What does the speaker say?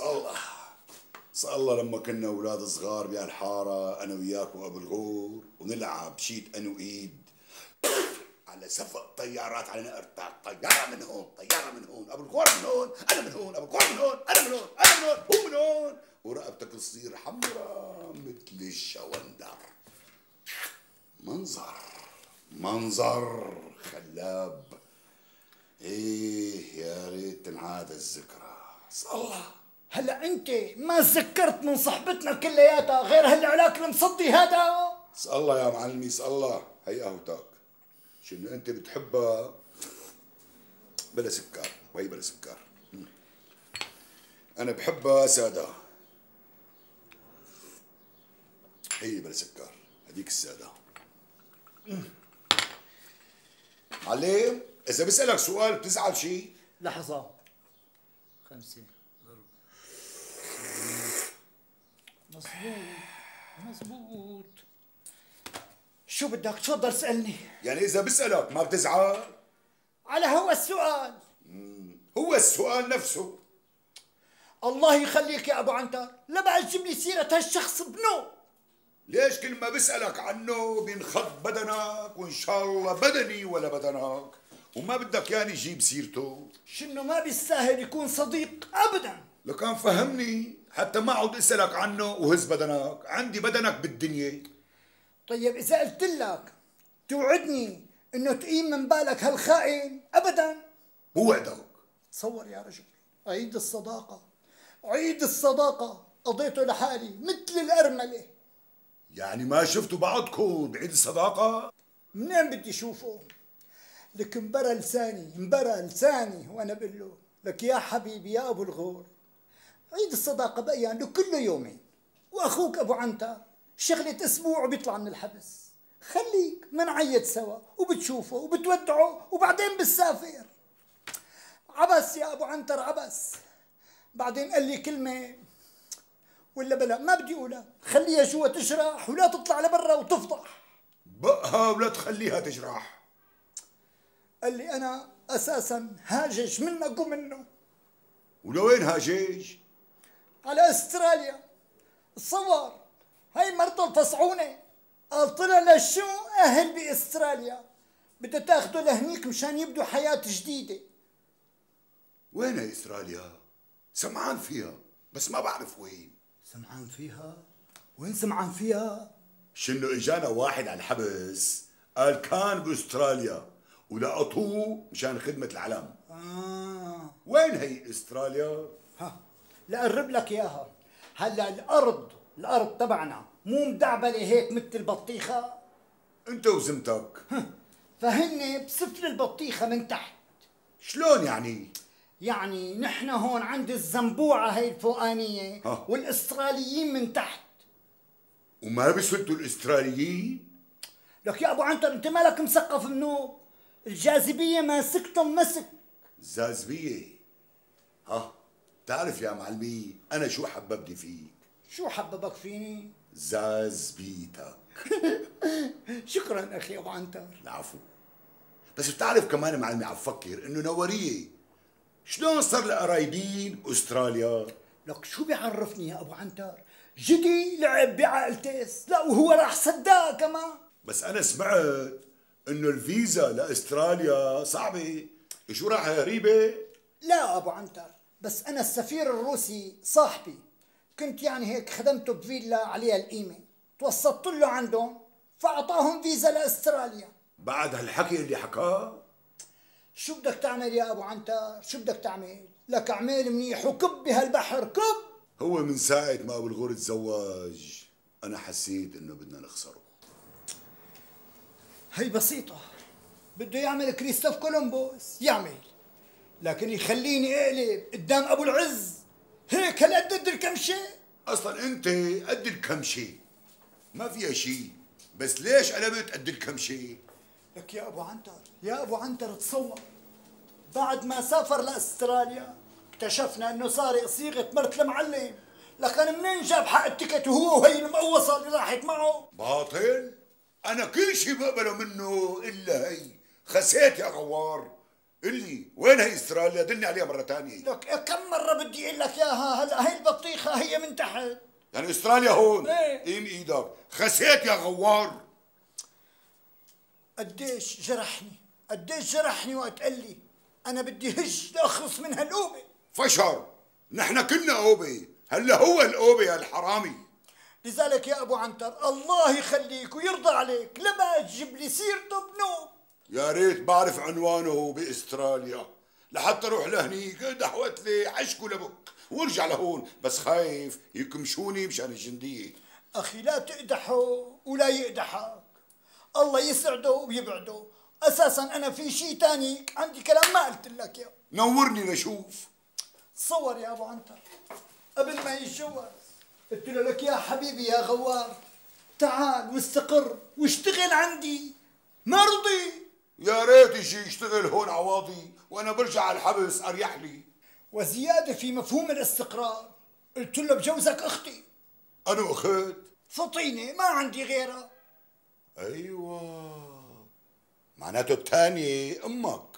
الله. الله لما كنا أولاد صغار بهالحاره أنا وياك وأبو الغور ونلعب شيت أنا وإيد. على سفق طيارات على نقرتك طيارة من هون طيارة من هون. أبو الغور من هون أنا من هون. أبو الغور من هون أنا من هون أنا من هون. هو من هون. ورقبتك تصير حمراء مثل الشوندر. منظر منظر خلاب. إيه يا ريت تنعاد الذكرى. الله. هلا انت ما تذكرت من صحبتنا كلياتها غير هالعلاك المصدي هذا؟ اسأل الله يا معلمي اسأل الله. هي قهوتك. شنو انت بتحبها؟ بلا سكر. وهي بلا سكر. أنا بحبها سادة. هي بلا سكر. هذيك السادة. معلم إذا بسألك سؤال بتزعل شيء لحظة. خمسة مظبوط مظبوط شو بدك؟ تفضل اسألني يعني إذا بسألك ما بتزعل؟ على هو السؤال. هو السؤال نفسه. الله يخليك يا أبو عنتر. لا بقى تجيب لي سيرة هالشخص بنو ليش كل ما بسألك عنه بينخض بدنك وإن شاء الله بدني ولا بدنك؟ وما بدك يعني جيب سيرته؟ شنو ما بيستاهل يكون صديق ابدا. لو كان فهمني حتى ما أعود أسألك عنه وهز بدنك. عندي بدنك بالدنيا. طيب إذا قلت لك توعدني إنه تقيم من بالك هالخائن؟ ابدا. بوعدك تصور يا رجل. عيد الصداقة. عيد الصداقة. قضيته لحالي مثل الأرملة. يعني ما شفتوا بعضكم بعيد الصداقة؟ منين بدي شوفه لك انبرى لساني انبرى لساني وأنا بقول له لك يا حبيبي يا أبو الغور. عيد الصداقة بقيان له كله يومين وأخوك أبو عنتر شغلة أسبوع وبيطلع من الحبس. خليك منعيد سوا وبتشوفه وبتودعه وبعدين بتسافر. عبس يا أبو عنتر عبس. بعدين قال لي كلمة ولا بلا ما بدي أقولها. خليها جوا تشرح ولا تطلع لبرا وتفضح. بقها ولا تخليها تجرح قال لي أنا أساسا هاجج منك ومنه. ولوين هاجيج على أستراليا. تصور هاي مرته الفصعونة قال طلع لشو أهل بأستراليا؟ بدها تاخده لهنيك مشان يبدوا حياة جديدة. وين هي إستراليا؟ سمعان فيها بس ما بعرف وين. سمعان فيها؟ وين سمعان فيها؟ شنو إجانا واحد على الحبس قال كان بأستراليا ولقطوه مشان خدمة العلم. آه. وين هي إستراليا؟ ها. لقرب لك إياها. هلأ الأرض الأرض تبعنا مو مدعبله هيك مثل البطيخة؟ أنت وزمتك. فهن بسفل البطيخة من تحت. شلون يعني؟ يعني نحن هون عند الزنبوعة هي الفوقانية ها. والاستراليين من تحت. وما بيسلتوا الاستراليين؟ لك يا أبو عنتر أنت مالك مثقف منوب الجاذبية ماسكتهم مسك. الزازبية ها. تعرف يا معلمي أنا شو حببني فيك؟ شو حببك فيني؟ زازبيتك شكرا أخي أبو عنتر. العفو. بس بتعرف كمان معلمي عم فكر إنه نورية شلون صار لقرايبين استراليا؟ لك شو بيعرفني يا أبو عنتر؟ جدي لعب بعائلتيس لا وهو راح صدقها كمان. بس أنا سمعت إنه الفيزا لأستراليا صعبة. شو راح غريبه لا أبو عنتر. بس أنا السفير الروسي صاحبي كنت يعني هيك خدمته بفيلا عليها القيمة. توسطت له عندهم فأعطاهم فيزا لأستراليا. بعد هالحكي اللي حكاه؟ شو بدك تعمل يا أبو عنتر؟ شو بدك تعمل؟ لك أعمال منيح وكب بهالبحر كب! هو من ساعة ما أبو الغور تزوج أنا حسيت إنه بدنا نخسره. هي بسيطة. بده يعمل كريستوف كولومبوس. يعمل. لكن يخليني اقلب قدام أبو العز. هيك هالقد قد الكمشة أصلا أنت قد الكمشة ما فيها شيء. بس ليش قلبت قد الكمشة لك يا أبو عنتر يا أبو عنتر تصور. بعد ما سافر لأستراليا اكتشفنا إنه سارق صيغه مرت المعلم. لكن منين جاب حق ال ticket وهو وهي المقوصة اللي راحت معه؟ باطل. أنا كل شيء بقبله منه إلا هي. خسيت يا غوار. قل لي وين هي استراليا دلني عليها مرة تانية لك كم مرة بدي أقول لك إياها؟ هلا هي البطيخة؟ هي من تحت. يعني استراليا هون. إيه. قيم إيدك. خسيت يا غوار. قديش جرحني؟ قديش جرحني وقت قال لي أنا بدي هج لأخلص من هالقوبة. فشر. نحن كنا اوبي هلا هو الاوبي يا الحرامي. لذلك يا أبو عنتر الله يخليك ويرضى عليك لما تجيب لي سيرته بنوب. يا ريت بعرف عنوانه بإستراليا. لحتى أروح لهنيك دحوت لي عشك لبك. وارجع لهون بس خايف يكمشوني مشان الجنديه أخي لا تقدحه ولا يقدحك. الله يسعده ويبعده. أساسا أنا في شيء تاني عندي كلام ما قلت لك اياه نورني لشوف تصور يا أبو عنتر. قبل ما يتجوز. قلت له لك يا حبيبي يا غوار تعال واستقر واشتغل عندي. ما رضي. يا ريت يجي يشتغل هون عواضي وأنا برجع على الحبس أريح لي. وزيادة في مفهوم الاستقرار. قلت له بجوزك أختي. أنا أخت. فطينة ما عندي غيرها. أيوه. معناته الثانية أمك.